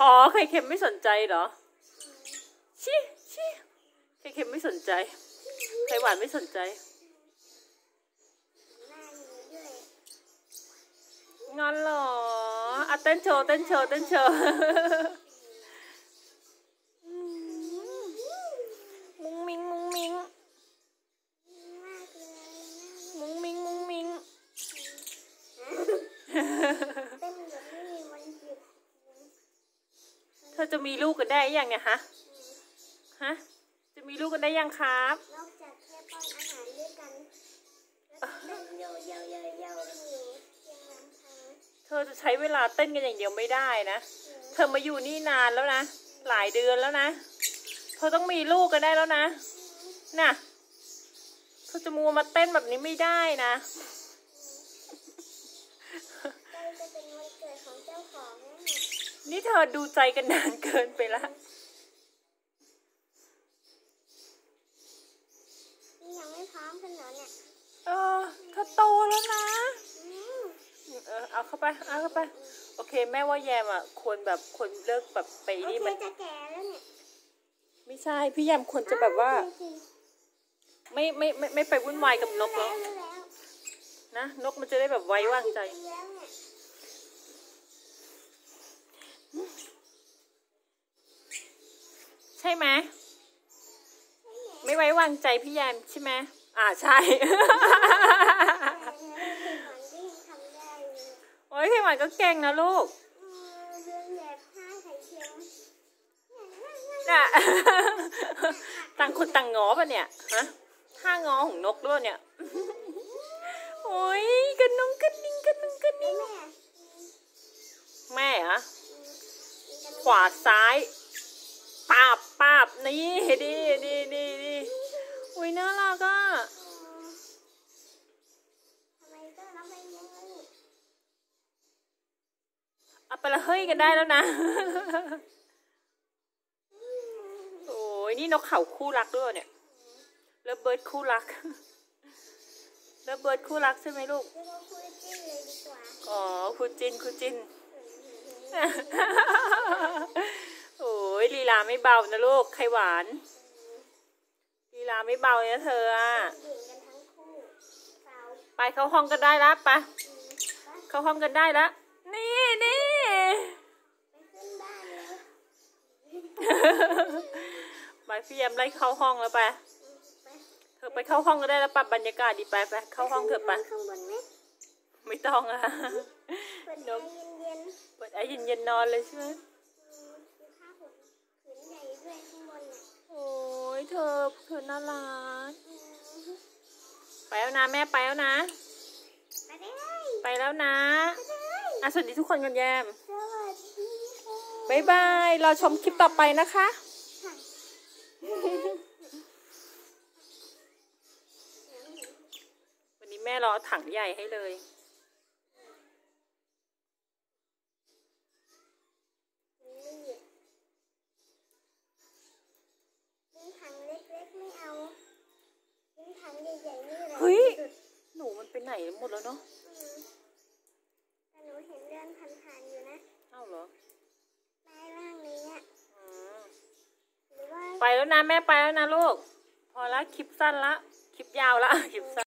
อ๋อไข่เค็มไม่สนใจเหรอชิชิไข่เค็มไม่สนใจไข่หวานไม่สนใจ งอนเหรออะเต้นโชว์เต้นโชว์เต้นโชว์มุ้งมิงมุ้งมิงมุ้งมิงมุ้งมิง เต้นแบบไม่มีวันหยุด เธอจะมีลูกกันได้ยังเนี่ยฮะ ฮะ จะมีลูกกันได้ยังครับ นอกจากแค่ป้อนอาหารด้วยกันเต้นโยโยโยโยอยู่เพียงลำพังเธอจะใช้เวลาเต้นกันอย่างเดียวไม่ได้นะ เธอมาอยู่นี่นานแล้วนะ หลายเดือนแล้วนะ เธอต้องมีลูกกันได้แล้วนะ น่ะ เธอจะมัวมาเต้นแบบนี้ไม่ได้นะใกล้จะเป็นวันเกิดของเจ้าของแล้วเนี่ย นี่เธอดูใจกันนานเกินไปละนี่ยังไม่พร้อมกันเหรอเนี่ย เออเธอโตแล้วนะอืมเออเอาเข้าไป เอาเข้าไป โอเค แม่ว่าแยมอะควรแบบควรเลิกแบบไปโอนี่เคมันจะแก่แล้วเนี่ย ไม่ใช่ พี่แยมควรจะแบบว่าจริงไม่ไม่ไม่ไม่ไปวุ่นวายกับนกแล้แล้ววแล้วนะ นกมันจะได้แบบไว้วางใจแล้วเนี่ย ใช่ไหมใช่ไหมไม่ไว้วางใจพี่แยมใช่ไหมอ่าใช่แต่เนี่ยเป็นวันที่ยังทำได้เลยโอ้ยพี่หวานก็เก่งนะลูกอืมเรื่องแบบห้าไข่เค็มน่ะต่างคนต่างงอป่ะเนี่ยฮะท่างอของนกด้วยเนี่ยโอ้ยกันนุงกันนิ่งกันนุงกันแม่นิ่งแม่แม่เหรอะอืม ขวาซ้ายปาบปาบนี่ดีดีดีดีอุ้ยน่ารักอะก็เอาไปละเฮ้ยกันได้แล้วนะ โอ้ยนี่นกเขาคู่รักด้วยเนี่ยเลิฟเบิร์ดคู่รักเลิฟเบิร์ดคู่รักใช่ไหมลูกอ๋อคู่จิ้นคู่จิ้น ลีลาไม่เบานะลูกไข่หวานลีลาไม่เบาเลยนะเธออะหญิงกันทั้งคู่สาวไปเข้าห้องกันได้แล้วไปอืมไปเข้าห้องกันได้แล้วนี่นี่ไปขึ้นบ้านเลยไปพี่แยมไล่เข้าห้องแล้วไปอืมไปเธอไปเข้าห้องก็ได้แล้วปรับบรรยากาศดีไปไปเข้าห้องเถอะไปข้างบนไหมไม่ต้องอะเปิดแอร์เย็นเปิดแอร์เย็นๆนอนเลยใช่ไหมๆอืม ยเธอเธอน่ารักอืมไปแล้วนะแม่ไปแล้วนะ ไปได้ไปแล้วนะไปได้อะสวัสดีทุกคนกันแยมสวัสดีค่ะบายบายรอชมคลิปต่อไปนะคะค่ะวันนี้แม่รอถังใหญ่ให้เลย รีบยิงถังเล็กๆไม่เอายิงถังใหญ่ๆนี่แหละ เฮ้ย สุด หนูมัน ไปไหนหมดแล้วเนาะอืมแต่หนูเห็นเดินผ่านๆอยู่นะเอ้าเหรอใต้ล่างนี้อะอืมหรือว่าไปแล้วนะแม่ไปแล้วนะลูก พอละคลิปสั้นละ คลิปยาวละคลิปสั้น